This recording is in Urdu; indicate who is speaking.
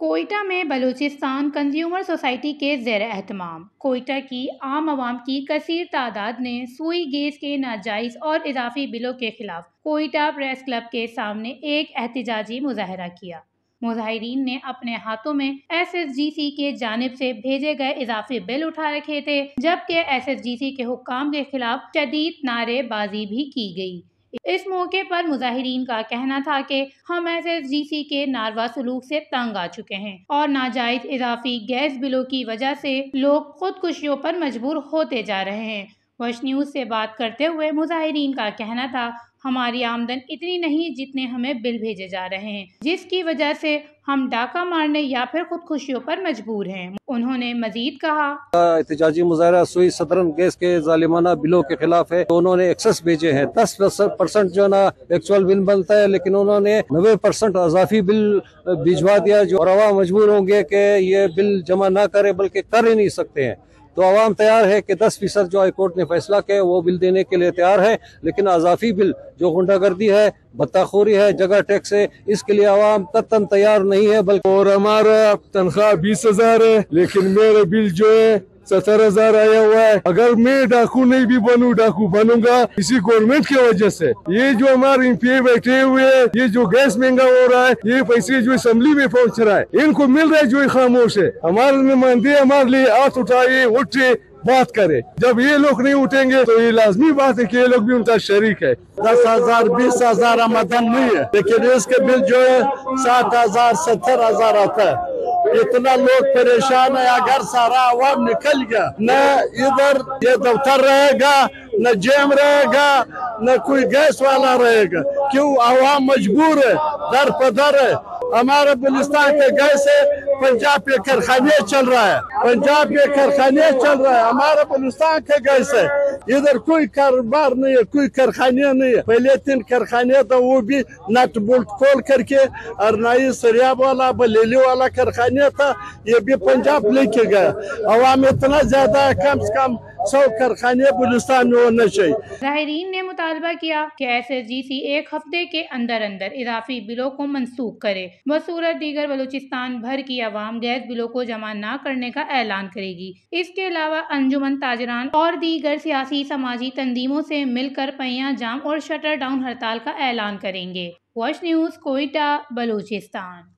Speaker 1: کوئٹہ میں بلوچستان کنزیومر سوسائٹی کے زیر اہتمام۔ کوئٹہ کی عام عوام کی کثیر تعداد نے سوئی گیس کے ناجائز اور اضافی بلوں کے خلاف کوئٹہ پریس کلب کے سامنے ایک احتجاجی مظاہرہ کیا۔ مظاہرین نے اپنے ہاتھوں میں ایس ایس جی سی کے جانب سے بھیجے گئے اضافی بل اٹھا رکھے تھے، جبکہ ایس ایس جی سی کے حکام کے خلاف شدید نعرے بازی بھی کی گئی۔ اس موقع پر مظاہرین کا کہنا تھا کہ ہم ایس ایس جی سی کے ناروا سلوک سے تنگ آ چکے ہیں اور ناجائز اضافی گیس بلوں کی وجہ سے لوگ خودکشیوں پر مجبور ہوتے جا رہے ہیں۔ وش نیوز سے بات کرتے ہوئے مظاہرین کا کہنا تھا ہماری آمدن اتنی نہیں جتنے ہمیں بل بھیجے جا رہے ہیں، جس کی وجہ سے ہم ڈاکہ مارنے یا پھر خودکشیوں پر مجبور ہیں۔ انہوں نے مزید کہا،
Speaker 2: احتجاجی مظاہرہ سوئی صدرن گیس کے ظالمانہ بلوں کے خلاف ہے۔ انہوں نے ایکسس بھیجے ہیں۔ دس پرسنٹ جو نا ایکچول بل بنتا ہے، لیکن انہوں نے نوے پرسنٹ اضافی بل بھیجوا دیا جو اور عوام مجبور ہوں گے کہ یہ بل جمع نہ کرے، بلکہ کر ہی نہیں سکتے ہیں۔ تو عوام تیار ہے کہ دس فیصد جو ہائی کورٹ نے فیصلہ کیا وہ بل دینے کے لیے تیار ہے، لیکن اضافی بل جو غنڈہ گردی ہے بتاخوری ہے، جگہ ٹیکس ہے، اس کے لیے عوام تتن تیار نہیں ہے، بلکہ
Speaker 3: اور ہمارا تنخواہ بیس ہزار ہے، لیکن میرے بل جو ہے ستر ہزار آیا ہوا ہے۔ اگر میں ڈاکو نہیں بھی بنوں، ڈاکو بنوں گا اسی گورنمنٹ کی وجہ سے۔ یہ جو ہمارے پی بیٹھے ہوئے یہ جو گیس مہنگا ہو رہا ہے، یہ پیسے جو اسمبلی میں پہنچ رہا ہے، ان کو مل رہا ہے جو خاموش ہے۔ ہمارے نمائندے ہمارے لیے ہاتھ اٹھائے، اٹھے، بات کرے۔ جب یہ لوگ نہیں اٹھیں گے تو یہ لازمی بات ہے کہ یہ لوگ بھی ان کا شریک ہے۔
Speaker 4: دس ہزار، بیس ہزار آمدن نہیں ہے، لیکن اس کے بل جو ہے، سات ہزار، ستر ہزار آتا ہے۔ اتنا لوگ پریشان ہے اگر سارا عوام نکل گیا۔ نہ ادھر یہ دفتر رہے گا، نہ جیم رہے گا، نہ کوئی گیس والا رہے گا۔ کیوں؟ عوام مجبور ہے، در پدر ہے۔ ہمارے بلستان کے گیس ہے پنجاب کے کارخانے چل رہا ہے پنجاب کے کارخانے چل رہا ہے ہمارے بلستان کے گیس ہے ادھر کوئی کاروبار نہیں ہے کوئی کارخانے نہیں ہے پہلے تین کارخانے تھا وہ بھی نٹ بولٹ کھول کر کے اور نئی سریاب والا بلیلی والا کارخانے تھا یہ بھی پنجاب لے کے گیا عوام اتنا زیادہ ہے کم سے کم سو کارخانے بلستان میں ہونا چاہیے
Speaker 1: ظاہرین نے مطالبہ کیا کہ ایس ایس جی سی ایک ہفتے کے اندر اندر اضافی بلوں کو منسوخ کرے۔ بصورت دیگر بلوچستان بھر کی عوام گیس بلوں کو جمع نہ کرنے کا اعلان کرے گی۔ اس کے علاوہ انجمن تاجران اور دیگر سیاسی سماجی تنظیموں سے مل کر پہیاں جام اور شٹر ڈاؤن ہڑتال کا اعلان کریں گے۔ واش نیوز کوئٹہ، بلوچستان۔